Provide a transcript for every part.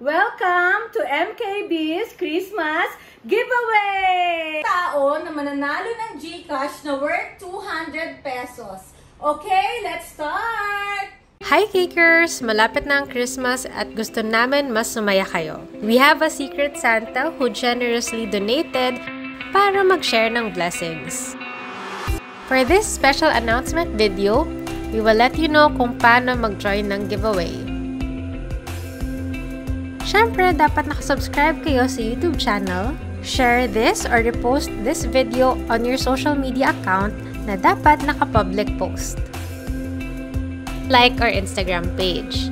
Welcome to MKB's Christmas Giveaway! Tao na mananalo ng GCash na worth 200 pesos. Okay, let's start! Hi Cakers! Malapit na ang Christmas at gusto namin mas sumaya kayo. We have a secret Santa who generously donated para mag-share ng blessings. For this special announcement video, we will let you know kung paano mag-join ng giveaway. Siyempre, dapat nakasubscribe kayo sa YouTube channel, share this or repost this video on your social media account na dapat naka-public post. Like our Instagram page.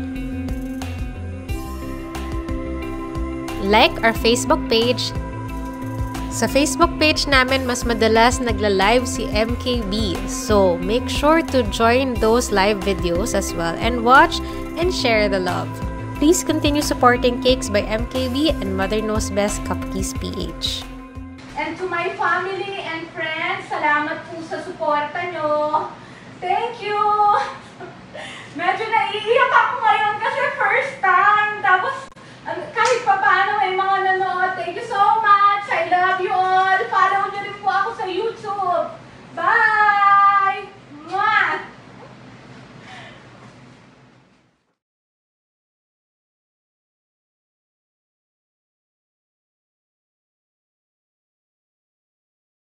Like our Facebook page. Sa Facebook page namin, mas madalas nagla-live si MKB. So, make sure to join those live videos as well and watch and share the love. Please continue supporting Cakes by MKB and Mother Knows Best Cupcakes PH. And to my family and friends, salamat po sa suporta nyo. Thank you! Medyo ngayon